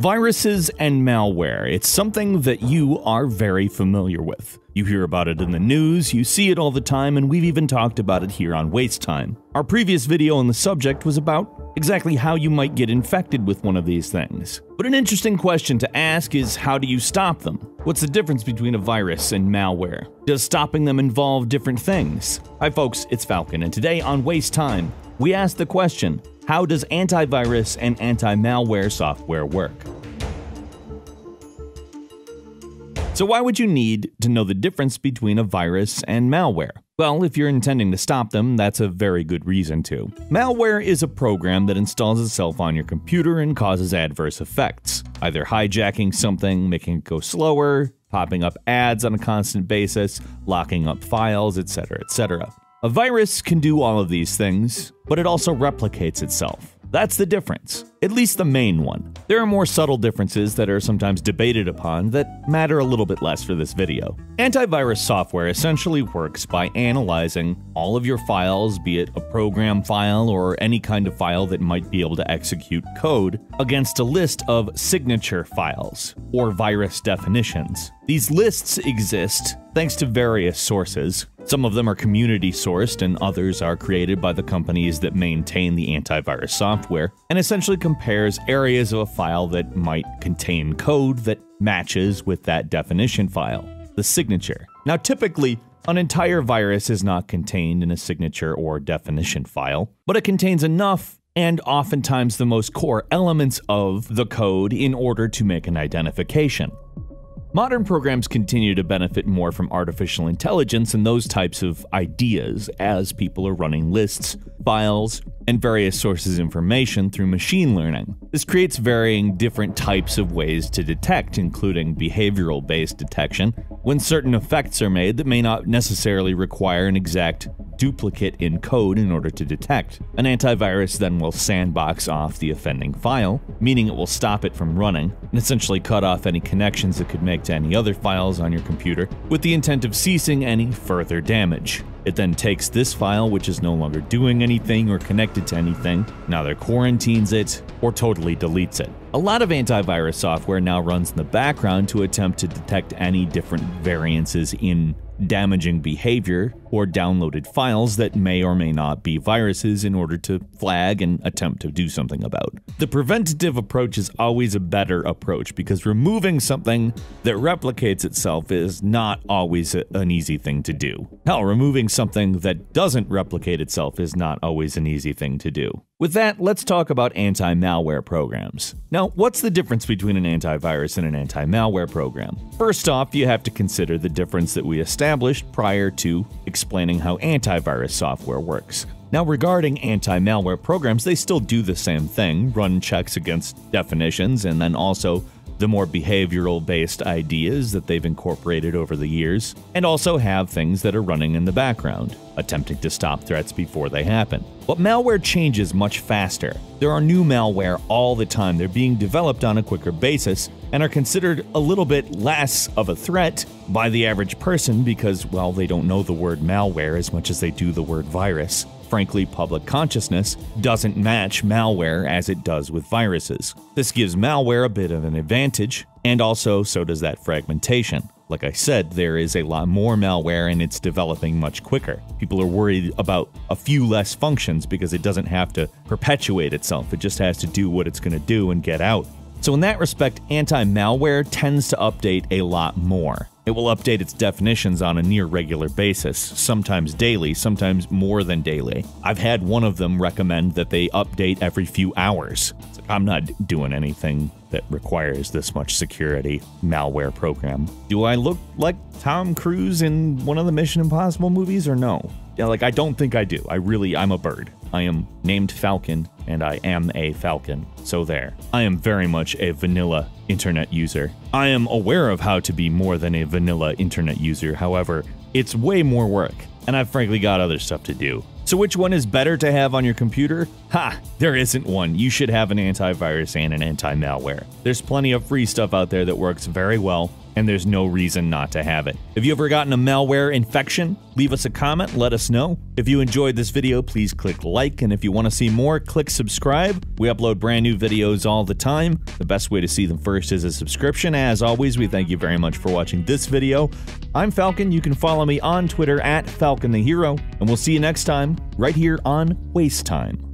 Viruses and malware, it's something that you are very familiar with. You hear about it in the news, you see it all the time, and we've even talked about it here on Waste Time. Our previous video on the subject was about exactly how you might get infected with one of these things. But an interesting question to ask is how do you stop them? What's the difference between a virus and malware? Does stopping them involve different things? Hi folks, it's Falcon, and today on Waste Time, we ask the question, how does antivirus and anti-malware software work? So why would you need to know the difference between a virus and malware? Well, if you're intending to stop them, that's a very good reason to. Malware is a program that installs itself on your computer and causes adverse effects, either hijacking something, making it go slower, popping up ads on a constant basis, locking up files, etc., etc. A virus can do all of these things, but it also replicates itself. That's the difference, at least the main one. There are more subtle differences that are sometimes debated upon that matter a little bit less for this video. Antivirus software essentially works by analyzing all of your files, be it a program file or any kind of file that might be able to execute code, against a list of signature files, or virus definitions. These lists exist thanks to various sources, some of them are community sourced, and others are created by the companies that maintain the antivirus software, and essentially compares areas of a file that might contain code that matches with that definition file, the signature. Now, typically, an entire virus is not contained in a signature or definition file, but it contains enough and oftentimes the most core elements of the code in order to make an identification. Modern programs continue to benefit more from artificial intelligence and those types of ideas as people are running lists, files, and various sources information through machine learning. This creates varying different types of ways to detect, including behavioral based detection, when certain effects are made that may not necessarily require an exact duplicate in code in order to detect. An antivirus then will sandbox off the offending file, meaning it will stop it from running, and essentially cut off any connections it could make to any other files on your computer, with the intent of ceasing any further damage. It then takes this file, which is no longer doing anything or connected to anything, now either quarantines it or totally deletes it. A lot of antivirus software now runs in the background to attempt to detect any different variances in damaging behavior or downloaded files that may or may not be viruses in order to flag and attempt to do something about. The preventative approach is always a better approach because removing something that replicates itself is not always a, an easy thing to do. Hell, removing something that doesn't replicate itself is not always an easy thing to do. With that, let's talk about anti malware programs. Now, what's the difference between an antivirus and an anti malware program? First off, you have to consider the difference that we established prior to explaining how antivirus software works. Now, regarding anti malware programs, they still do the same thing run checks against definitions and then also the more behavioral based ideas that they've incorporated over the years, and also have things that are running in the background, attempting to stop threats before they happen. But malware changes much faster. There are new malware all the time. They're being developed on a quicker basis and are considered a little bit less of a threat by the average person because, well, they don't know the word malware as much as they do the word virus. Frankly, public consciousness doesn't match malware as it does with viruses. This gives malware a bit of an advantage, and also so does that fragmentation. Like I said, there is a lot more malware and it's developing much quicker. People are worried about a few less functions because it doesn't have to perpetuate itself, it just has to do what it's going to do and get out. So, in that respect, anti malware tends to update a lot more. It will update its definitions on a near regular basis, sometimes daily, sometimes more than daily. I've had one of them recommend that they update every few hours. I'm not doing anything that requires this much security malware program. Do I look like Tom Cruise in one of the Mission Impossible movies or no? Like I don't think I do. I really I'm a bird. I am named Falcon and I am a Falcon. So there. I am very much a vanilla internet user. I am aware of how to be more than a vanilla internet user. However, it's way more work and I've frankly got other stuff to do. So, which one is better to have on your computer? Ha! There isn't one. You should have an antivirus and an anti malware. There's plenty of free stuff out there that works very well, and there's no reason not to have it. If you ever gotten a malware infection, leave us a comment, let us know. If you enjoyed this video, please click like, and if you want to see more, click subscribe. We upload brand new videos all the time. The best way to see them first is a subscription. As always, we thank you very much for watching this video. I'm Falcon. You can follow me on Twitter at Falcon the Hero, and we'll see you next time right here on Waste Time.